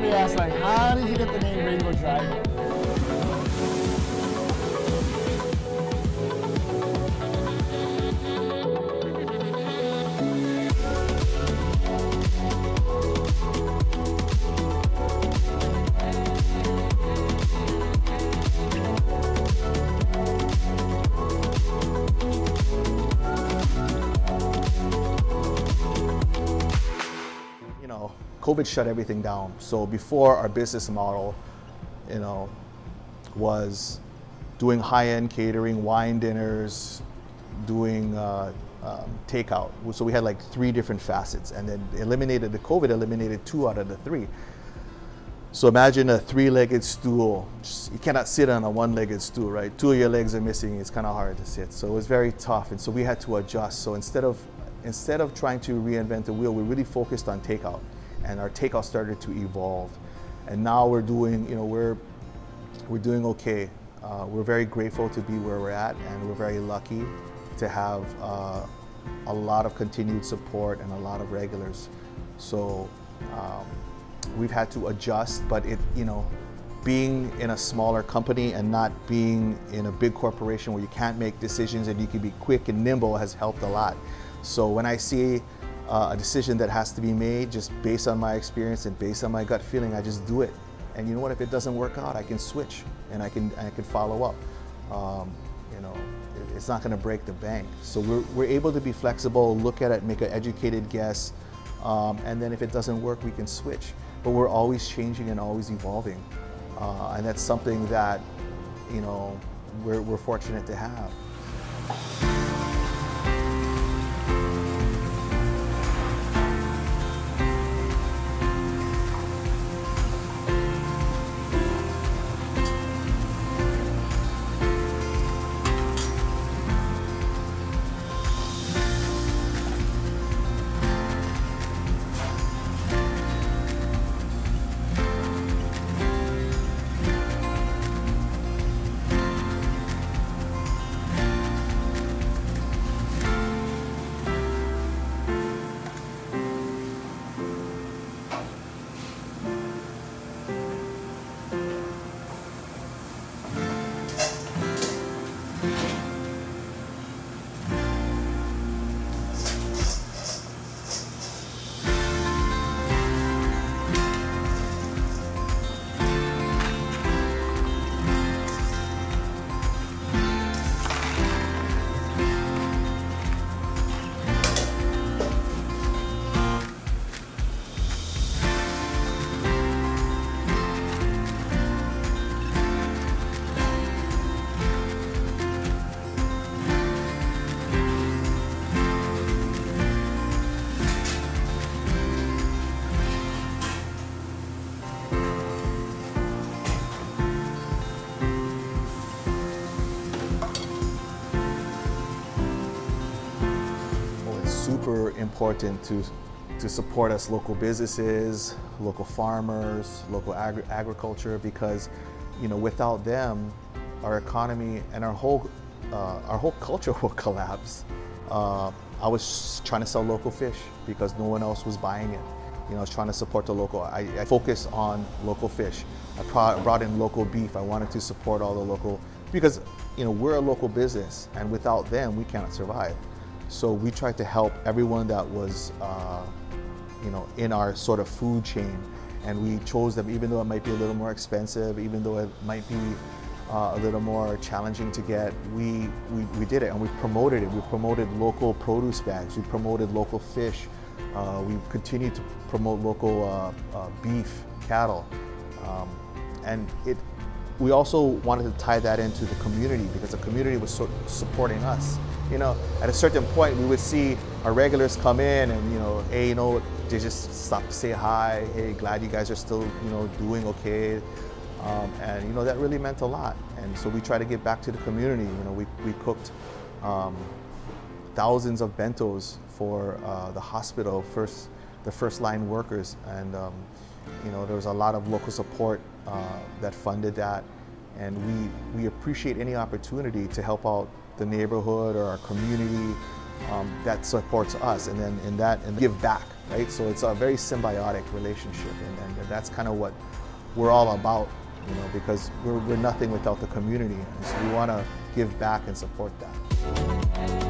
Somebody asked, like, how did you get the name Rainbow Drive? COVID shut everything down. So before our business model, you know, was doing high-end catering, wine dinners, doing uh, um, takeout. So we had like three different facets, and then eliminated the COVID eliminated two out of the three. So imagine a three-legged stool. Just, you cannot sit on a one-legged stool, right? Two of your legs are missing. It's kind of hard to sit. So it was very tough, and so we had to adjust. So instead of instead of trying to reinvent the wheel, we really focused on takeout, and our takeout started to evolve. And now we're doing, you know, we're we're doing okay. Uh, we're very grateful to be where we're at, and we're very lucky to have uh, a lot of continued support and a lot of regulars. So um, we've had to adjust, but it, you know, being in a smaller company and not being in a big corporation where you can't make decisions and you can be quick and nimble has helped a lot. So when I see uh, a decision that has to be made just based on my experience and based on my gut feeling, I just do it. And you know what? If it doesn't work out, I can switch and I can I can follow up. Um, you know, it- it's not going to break the bank. So we're, we're able to be flexible, look at it, make an educated guess, um, and then if it doesn't work, we can switch. But we're always changing and always evolving, uh, and that's something that you know we're, we're fortunate to have. Super important to, to support us local businesses, local farmers, local agri- agriculture, because you know without them, our economy and our whole uh, our whole culture will collapse. Uh, I was trying to sell local fish because no one else was buying it. You know, I was trying to support the local. I, I focused on local fish. I brought in local beef. I wanted to support all the local because you know we're a local business, and without them, we cannot survive. So we tried to help everyone that was, uh, you know, in our sort of food chain, and we chose them even though it might be a little more expensive, even though it might be uh, a little more challenging to get. We, we we did it and we promoted it. We promoted local produce bags. We promoted local fish. Uh, we continued to promote local uh, uh, beef, cattle, um, and it. We also wanted to tie that into the community because the community was so supporting us you know, at a certain point, we would see our regulars come in and, you know, hey, you know, they just stop to say hi. Hey, glad you guys are still, you know, doing okay. Um, and, you know, that really meant a lot. And so we try to give back to the community. You know, we, we cooked um, thousands of bentos for uh, the hospital, first, the first line workers. And, um, you know, there was a lot of local support uh, that funded that. And we, we appreciate any opportunity to help out the neighborhood or our community um, that supports us and then in that and give back right? So it's a very symbiotic relationship, and, and that's kind of what we're all about, you know, because we're, we're nothing without the community, and so we want to give back and support that.